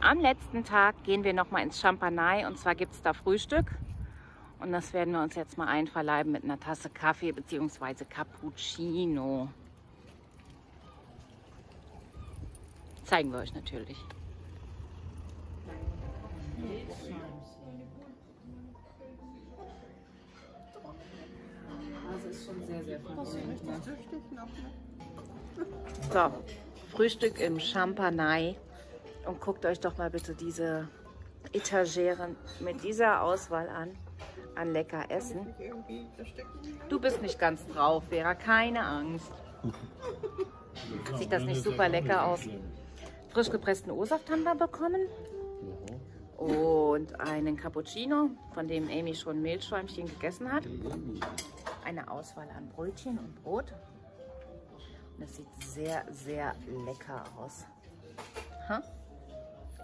Am letzten Tag gehen wir noch mal ins Champagner und zwar gibt es da Frühstück. Und das werden wir uns jetzt mal einverleiben mit einer Tasse Kaffee bzw. Cappuccino. Zeigen wir euch natürlich. Das ist schon sehr, sehr So, Frühstück im Champagner. Und guckt euch doch mal bitte diese Etageren mit dieser Auswahl an, an lecker Essen. Du bist nicht ganz drauf, Vera, keine Angst. Sieht das nicht super lecker aus? Frisch gepressten O-Saft haben wir bekommen. Und einen Cappuccino, von dem Amy schon Mehlschäumchen gegessen hat. Eine Auswahl an Brötchen und Brot. Und das sieht sehr, sehr lecker aus. Ha?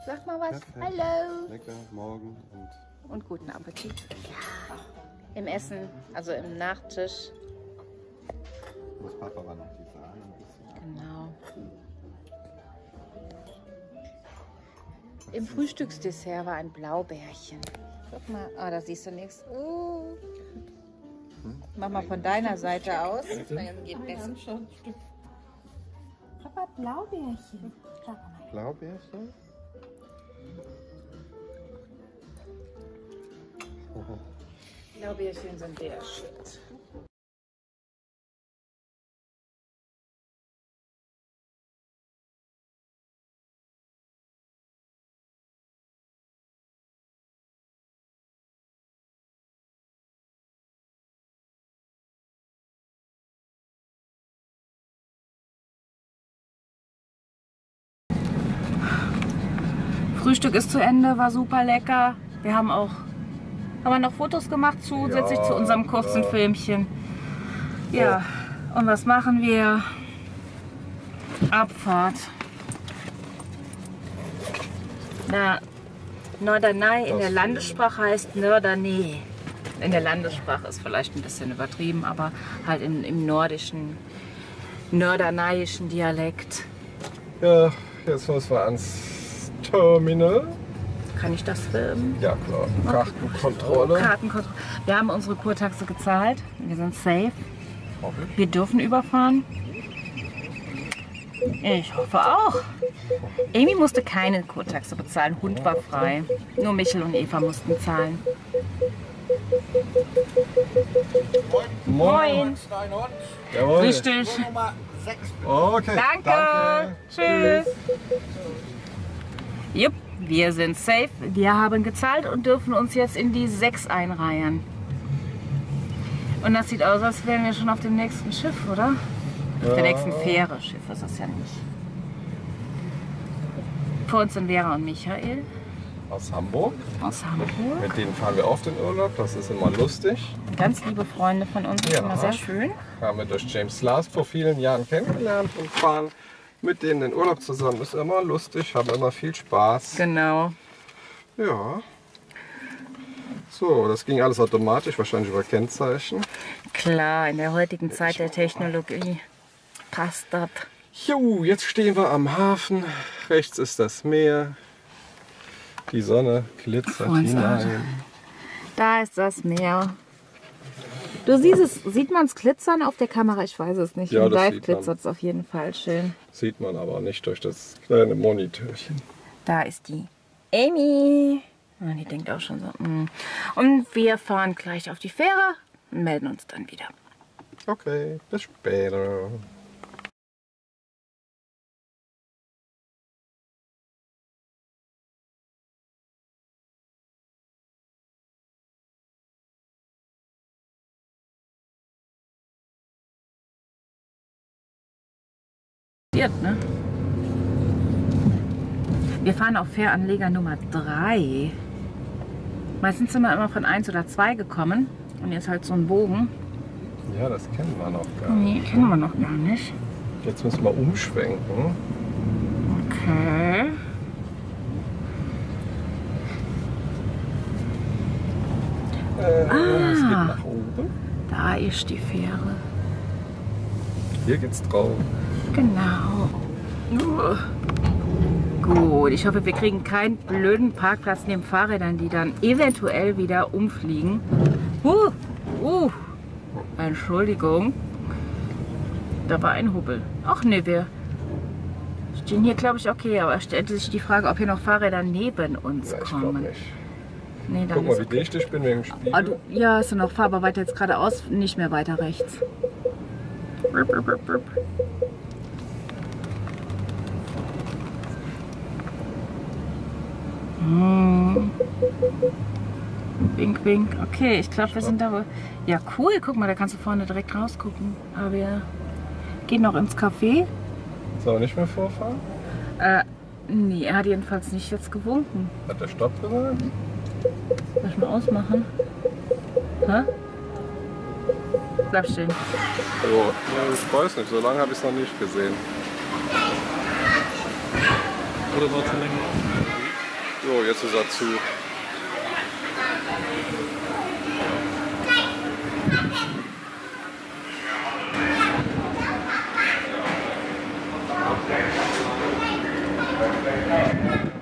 Sag mal was. Perfekt. Hallo. Lecker, morgen und Und guten Appetit. Ja. Im Essen, also im Nachtisch. muss Papa aber noch die Sahne ein bisschen. Genau. Im Frühstücksdessert war ein Blaubärchen. Guck mal, ah, da siehst du nichts. Uh. Mach mal von deiner Seite aus. Dann geht besser. Papa, Blaubärchen. Sag Blaubeerchen? Sind der Shit. Frühstück ist zu Ende, war super lecker. Wir haben auch haben wir noch Fotos gemacht zusätzlich Ja, zu unserem kurzen ja. Filmchen. Ja, und was machen wir? Abfahrt. Na, Norderney in der Landessprache heißt Nörderney. In der Landessprache ist vielleicht ein bisschen übertrieben, aber halt in, im nordischen, nörderneiischen Dialekt. Ja, jetzt müssen wir ans Terminal. Kann ich das filmen? Ja klar, Kartenkontrolle. Kartenkontrolle. Wir haben unsere Kurtaxe gezahlt. Wir sind safe. Wir dürfen überfahren. Ich hoffe auch. Amy musste keine Kurtaxe bezahlen. Hund war frei. Nur Michel und Eva mussten zahlen. Moin. Jawohl. Richtig. Okay. Danke. Tschüss. Jupp, wir sind safe. Wir haben gezahlt und dürfen uns jetzt in die 6 einreihen. Und das sieht aus, als wären wir schon auf dem nächsten Schiff, oder? Auf der Ja. nächsten Fähre. Schiff ist das ja nicht. Vor uns sind Vera und Michael Aus Hamburg. aus Hamburg. Mit denen fahren wir oft in Urlaub. Das ist immer lustig. Ganz liebe Freunde von uns. Ja. Immer sehr schön. Haben wir durch James Last vor vielen Jahren kennengelernt und fahren mit denen in Urlaub zusammen. Ist immer lustig, haben immer viel Spaß. Genau. Ja. So, das ging alles automatisch, wahrscheinlich über Kennzeichen. Klar, in der heutigen Zeit der Technologie passt das. Jo, jetzt stehen wir am Hafen. Rechts ist das Meer. Die Sonne glitzert uns hinein. Da ist das Meer. Du siehst es, sieht man es glitzern auf der Kamera? Ich weiß es nicht. Ja, Im das Live sieht man. glitzert es auf jeden Fall schön. Sieht man aber nicht durch das kleine Monitörchen. Da ist die Amy. Ah, die denkt auch schon so. mm. Und wir fahren gleich auf die Fähre und melden uns dann wieder. Okay, bis später. Passiert, ne? Wir fahren auf Fähranleger Nummer 3. Meistens sind wir immer von 1 oder 2 gekommen. Und jetzt halt so ein Bogen. Ja, das kennen wir noch gar Nee, nicht. kennen wir noch gar nicht. Jetzt müssen wir umschwenken. Okay. Äh, Ah. Da ist die Fähre. Hier geht's drauf. Genau. Uh. Gut, ich hoffe, wir kriegen keinen blöden Parkplatz neben Fahrrädern, die dann eventuell wieder umfliegen. Uh, uh, Entschuldigung. Da war ein Hubbel. Ach nee, wir stehen hier, glaube ich, okay. Aber stellte sich die Frage, ob hier noch Fahrräder neben uns Ja, ich kommen. nicht. Nee, Guck mal, wie dicht ich bin wegen dem Spiegel. Ah, du, ja, ist noch fahr aber weiter jetzt geradeaus, nicht mehr weiter rechts. Rup, rup, rup, Hm. Wink, wink. Okay, ich glaube, wir sind da. wohl- Ja, cool. Guck mal, da kannst du vorne direkt rausgucken. Aber wir gehen noch ins Café. Soll er nicht mehr vorfahren? Äh, nee, er hat jedenfalls nicht jetzt gewunken. Hat der Stopp gesagt? Soll ich mal ausmachen? Hä? Bleib stehen. So, ja, ich weiß nicht, so lange habe ich es noch nicht gesehen. Oder war zu länger? So, jetzt ist er zu. Das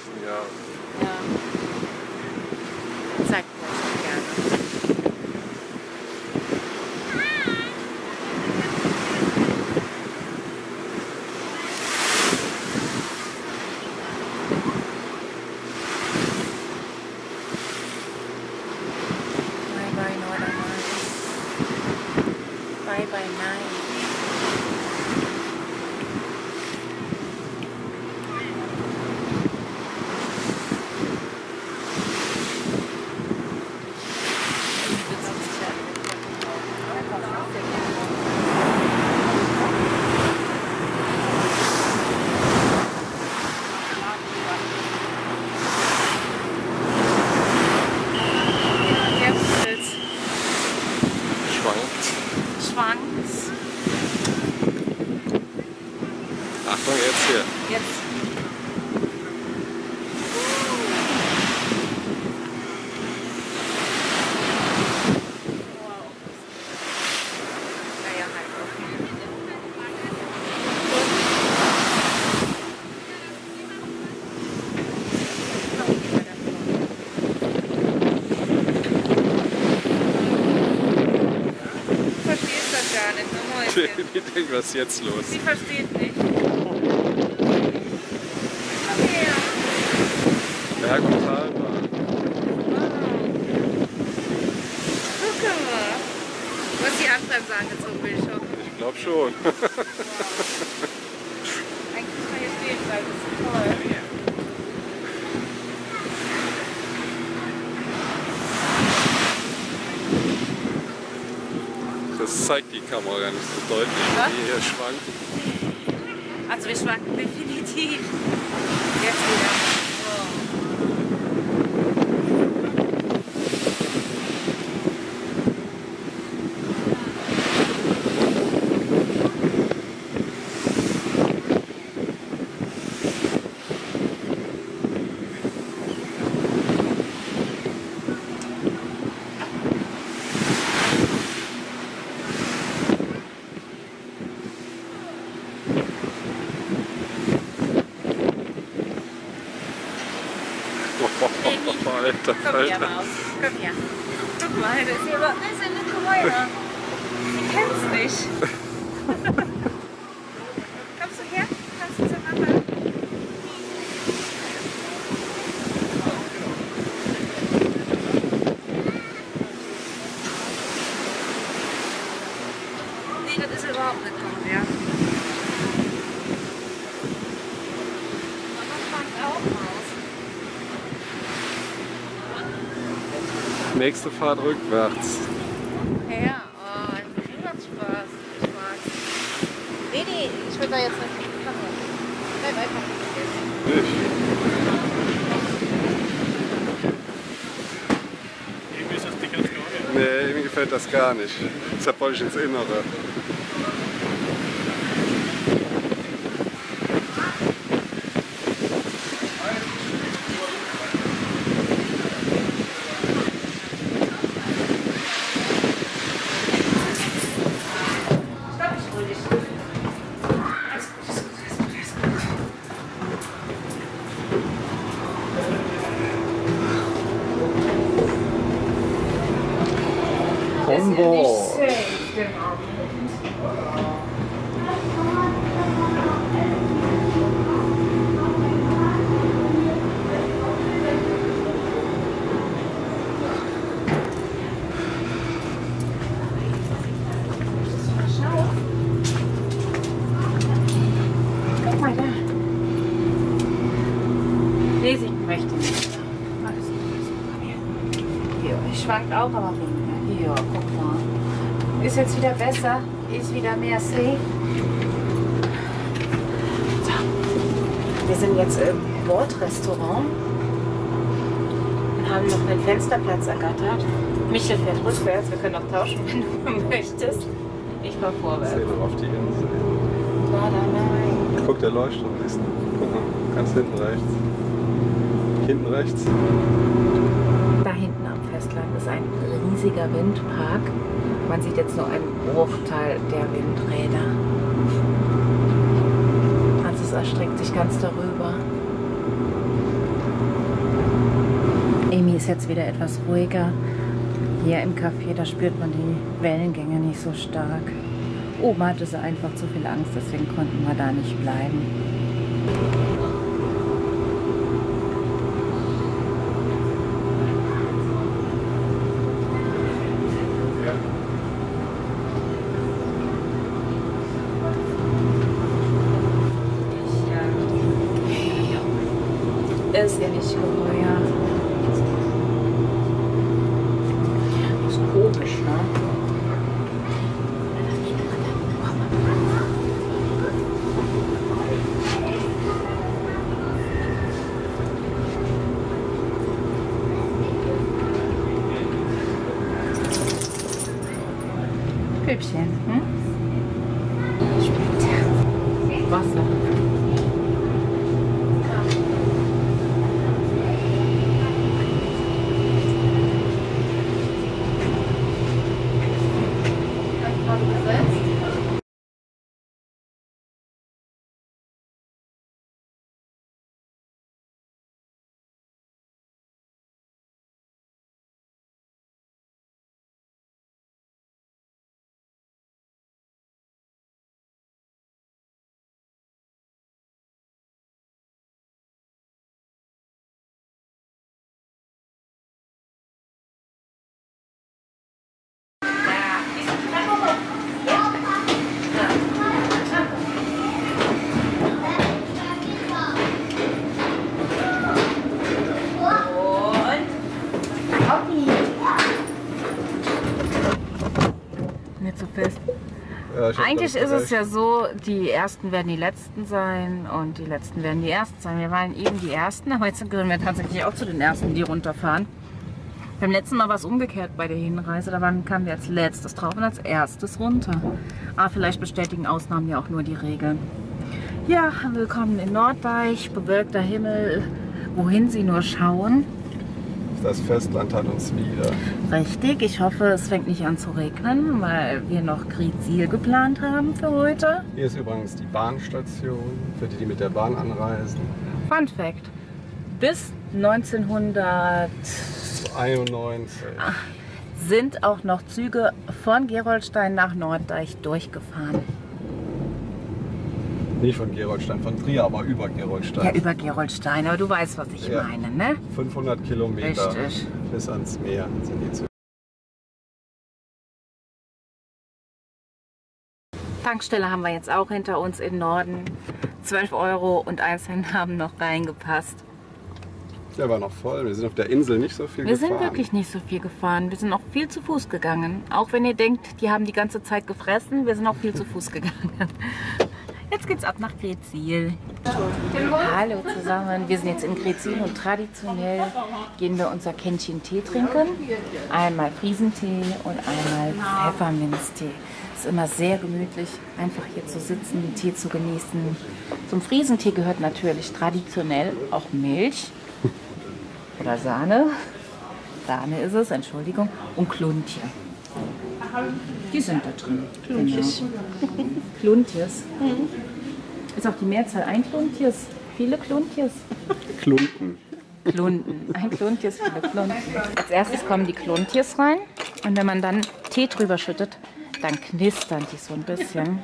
genug da die letzten Jahre. Ja. Zeigt mir das gerne. Bye bye Norderney. Bye bye Nein. Der Puls Schwankt. Schwankt. Achtung, jetzt hier. Jetzt. Naja, halt offen. Du verstehst das gar nicht, ne Mäuschen? Die denken, was ist jetzt los? Sie versteht nicht. Komm her. Berg- und Talbahn. Guck mal. Du hast die Handbremse angezogen, Bildschirm. Ich glaube schon. Eigentlich muss man hier stehen bleiben, das ist toll. Das zeigt die Kamera nicht so deutlich, Was? wie hier schwankt. Also wir schwanken definitiv. Jetzt wieder. Oh. Alter, Komm her. Maus. Komm her. Guck mal, das ist hier überhaupt das ist eine Geräume. Du kennst mich. Kommst du her? Kannst du zur Mama? Nee, das ist überhaupt nicht gut, ja. Mama fragt auch Maus. Nächste Fahrt rückwärts. Ja, oh, viel macht Spaß. Ich mag's. Nee, nee, ich will da jetzt nicht. Bleib einfach. Nicht. Irgendwie ist das nicht ganz geil. Nee, mir gefällt das gar nicht. Deshalb wollte ich ins Innere. Stopp, ich hol dich. Alles gut, alles gut, alles gut, alles gut. On board. safe, der Abend. Schau. Guck mal da. Nee, sie möchte nicht. Alles gut, alles gut. Komm her. Hier, ich schwankt auch, aber weniger. Hier, guck mal. Ist jetzt wieder besser. Ist wieder mehr safe. So. Wir sind jetzt im Bordrestaurant und haben noch einen Fensterplatz ergattert. Michel fährt rückwärts. Wir können auch tauschen, wenn du möchtest. Ich fahr vorwärts. Sehe noch auf die Insel. Na, nein. Guck, der leuchtet. Ist, guck mal, ganz hinten rechts. Hinten rechts. Da hinten am Festland ist ein riesiger Windpark. Man sieht jetzt nur einen Bruchteil der Windräder. Franzis erstreckt sich ganz darüber. Amy ist jetzt wieder etwas ruhiger. Hier im Café, da spürt man die Wellengänge nicht so stark. Oben hatte sie einfach zu viel Angst, deswegen konnten wir da nicht bleiben. Püppchen, hm? Spielt. Wasser. Nicht so fest. Ja, Eigentlich ist es ja so, die Ersten werden die Letzten sein und die Letzten werden die Ersten sein. Wir waren eben die Ersten, aber jetzt gehören wir tatsächlich auch zu den Ersten, die runterfahren. Beim letzten Mal war es umgekehrt bei der Hinreise. Da waren, kamen wir als letztes drauf und als erstes runter. Aber vielleicht bestätigen Ausnahmen ja auch nur die Regeln. Ja, willkommen in Norddeich, bewölkter Himmel, wohin Sie nur schauen. Das Festland hat uns wieder. Richtig, ich hoffe, es fängt nicht an zu regnen, weil wir noch Griezil geplant haben für heute. Hier ist übrigens die Bahnstation, für die, die mit der Bahn anreisen. Fun Fact: Bis 1900 91. sind auch noch Züge von Gerolstein nach Norddeich durchgefahren. Nicht von Gerolstein, von Trier, aber über Gerolstein. Ja, über Gerolstein, aber du weißt, was ich Ja. meine, ne? 500 Kilometer Richtig. bis ans Meer sind die Züge. Tankstelle haben wir jetzt auch hinter uns im Norden. 12 Euro und 1 Cent haben noch reingepasst. Der war noch voll. Wir sind auf der Insel nicht so viel Wir gefahren. sind wirklich nicht so viel gefahren. Wir sind auch viel zu Fuß gegangen. Auch wenn ihr denkt, die haben die ganze Zeit gefressen, wir sind auch viel zu Fuß gegangen. Jetzt geht's ab nach Grezil. Hallo zusammen. Wir sind jetzt in Grezil und traditionell gehen wir unser Kännchen Tee trinken. Einmal Friesentee und einmal Pfefferminztee. Ist immer sehr gemütlich, einfach hier zu sitzen, den Tee zu genießen. Zum Friesentee gehört natürlich traditionell auch Milch oder Sahne. Sahne ist es, Entschuldigung. Und Kluntje. Die sind da drin. Kluntjes. Genau. Kluntjes. Ist auch die Mehrzahl ein Kluntjes. Viele Kluntjes. Klumpen. Klunten. Ein Kluntjes, viele Klunten. Als erstes kommen die Kluntjes rein. Und wenn man dann Tee drüber schüttet, dann knistern die so ein bisschen.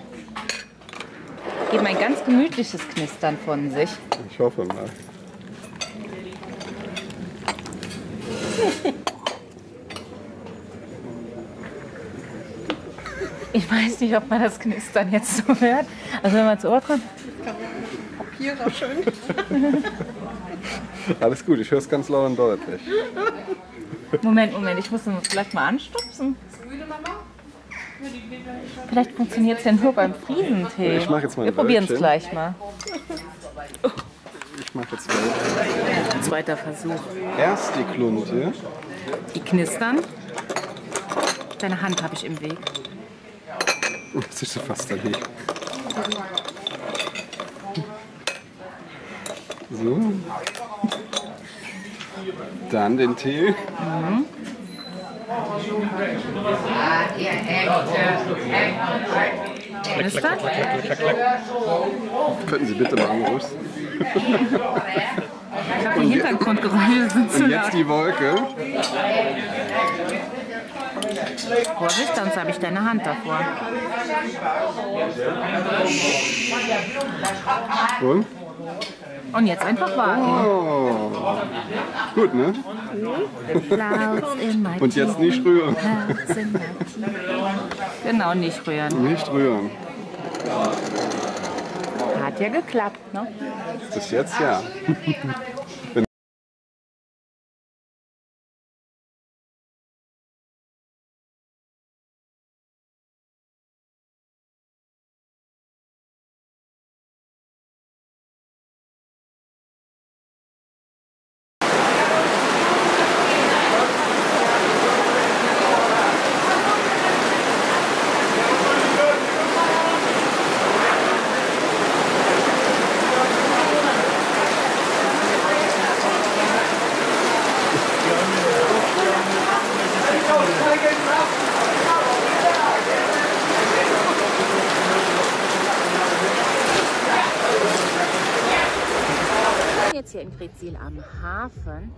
Geben ein ganz gemütliches Knistern von sich. Ich hoffe mal. Ich weiß nicht, ob man das Knistern jetzt so hört. Also wenn man zu Ohr kommt. Alles gut, ich höre es ganz laut und deutlich. Moment, Moment, ich muss ihn vielleicht mal anstupsen. Vielleicht funktioniert es ja nur beim Friesentee. Ich mach jetzt mal Wir probieren es gleich mal. Ich mache jetzt mal Zweiter Versuch. erst die Klumpje. Die knistern. Deine Hand habe ich im Weg. Das ist so fast daneben. So. Dann den Tee. Ist das? Könnten Sie bitte mal anrüsten? Ich glaube, die Hintergrundgeräusche sind zu Und jetzt die Wolke. Vorsicht, sonst habe ich deine Hand davor. Und? Und jetzt einfach warten. Oh. Gut, ne? Und jetzt nicht rühren. Genau, nicht rühren. Nicht rühren. Hat ja geklappt, ne? Bis jetzt ja. Gretzil am Hafen.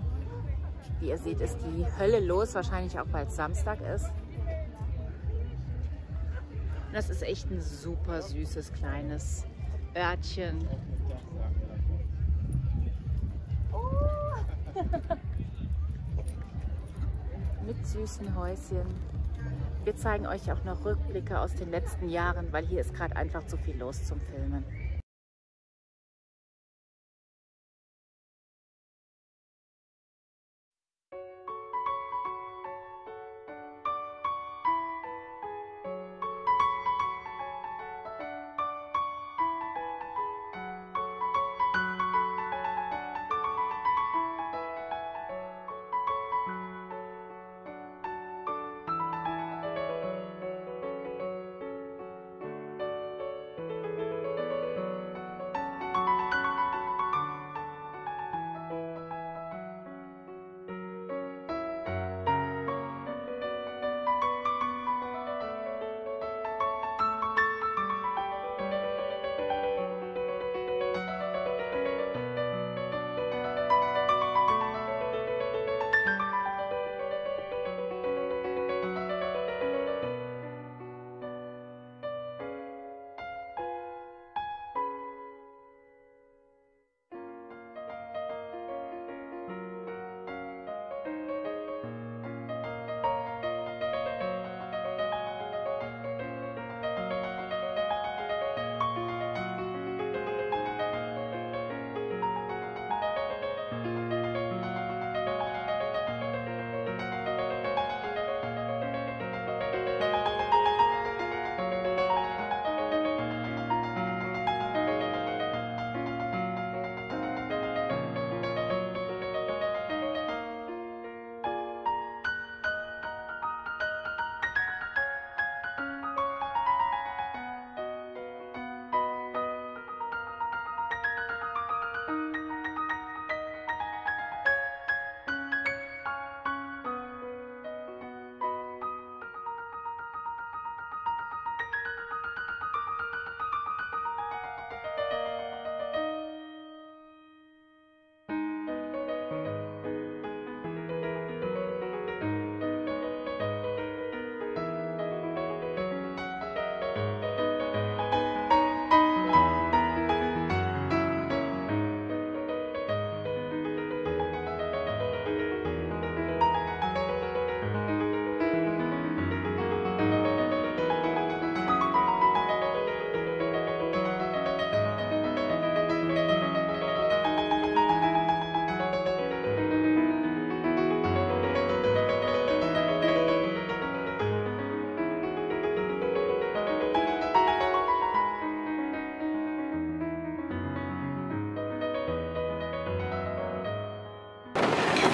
Wie ihr seht, ist die Hölle los. Wahrscheinlich auch, weil es Samstag ist. Das ist echt ein super süßes kleines Örtchen. Mit süßen Häuschen. Wir zeigen euch auch noch Rückblicke aus den letzten Jahren, weil hier ist gerade einfach zu viel los zum Filmen.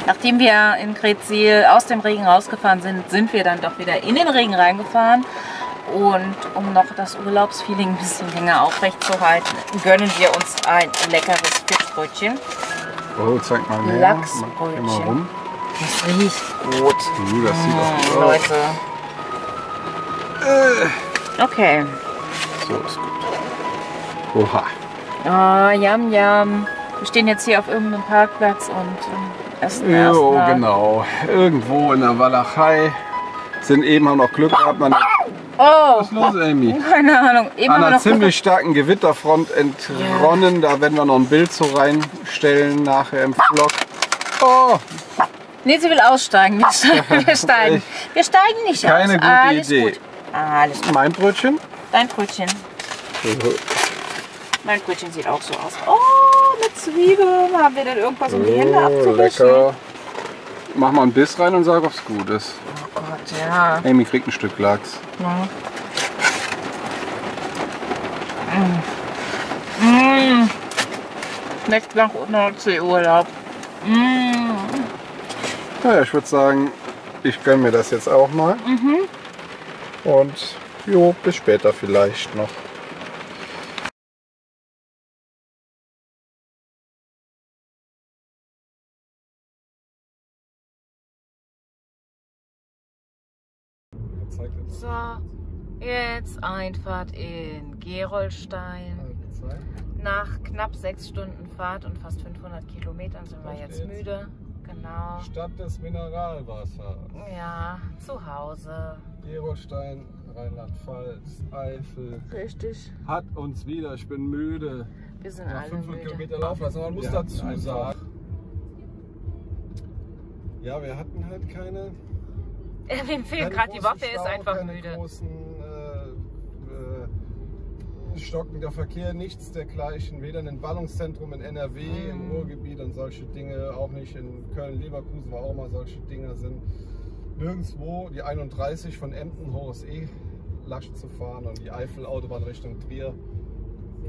Nachdem wir in Gretzil aus dem Regen rausgefahren sind, sind wir dann doch wieder in den Regen reingefahren. Und um noch das Urlaubsfeeling ein bisschen länger aufrechtzuerhalten, gönnen wir uns ein leckeres Fisch Lachsbrötchen. Oh, zeig mal näher. Lachsbrötchen. Geh mal rum. Das riecht gut. Uh, das sieht auch gut aus. Leute. Okay. So ist gut. Oha. Oh, yum, yum. Wir stehen jetzt hier auf irgendeinem Parkplatz und essen Jo, erstmal. genau. Irgendwo in der Walachei. Sind eben haben noch Glück gehabt. Man, Oh, was ist los, Amy? keine Ahnung. Eben An einer ziemlich starken Gewitterfront entronnen. Da werden wir noch ein Bild so reinstellen nachher im Vlog. Oh, Nee, sie will aussteigen. Wir steigen. Wir steigen, wir steigen nicht Keine aus. gute Alles Idee. Gut. Alles gut. mein Brötchen. Dein Brötchen. Mein Brötchen sieht auch so aus. Oh, mit Zwiebeln. Haben wir denn irgendwas, um die Hände Oh, abzuwischen? lecker. Mach mal einen Biss rein und sag, ob's gut ist. Oh Gott, ja. Amy kriegt ein Stück Lachs. ja. Mm. Mm. Schmeckt nach Nordseeurlaub. Mm. Naja, ich würde sagen, ich gönne mir das jetzt auch mal. Mhm. Und jo, bis später vielleicht noch. Jetzt Einfahrt in Gerolstein. Nach knapp sechs Stunden Fahrt und fast 500 Kilometern sind wir jetzt müde. Genau. Stadt des Mineralwassers. Ja, zu Hause. Gerolstein, Rheinland-Pfalz, Eifel. Richtig. Hat uns wieder, ich bin müde. Wir sind Nach alle 500 müde. Kilometer laufen lassen. Aber man muss hatten dazu einfach- sagen. Ja, wir hatten halt keine. Erwin fehlt gerade die Waffe, er ist einfach keine müde. großen stockender Verkehr, nichts dergleichen. Weder in den Ballungszentrum in NRW, im Mhm. Ruhrgebiet und solche Dinge, auch nicht in Köln, Leverkusen, wo auch mal solche Dinge sind. Nirgendwo die 31 von Emden hoch ist eh lasch zu fahren und die Eifel-Autobahn Richtung Trier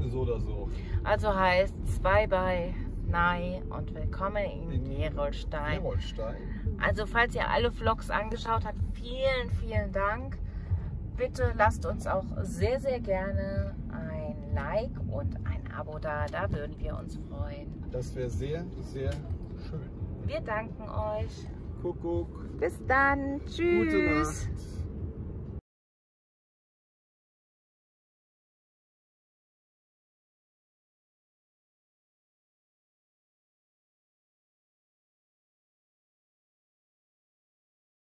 so oder so. Also heißt zwei bei Nei und willkommen in In Gerolstein. Gerolstein. Also falls ihr alle Vlogs angeschaut habt, vielen, vielen Dank. Bitte lasst uns auch sehr, sehr gerne Like und ein Abo da. Da würden wir uns freuen. Das wäre sehr, sehr schön. Wir danken euch. Kuckuck. Bis dann. Gute Tschüss. Nacht.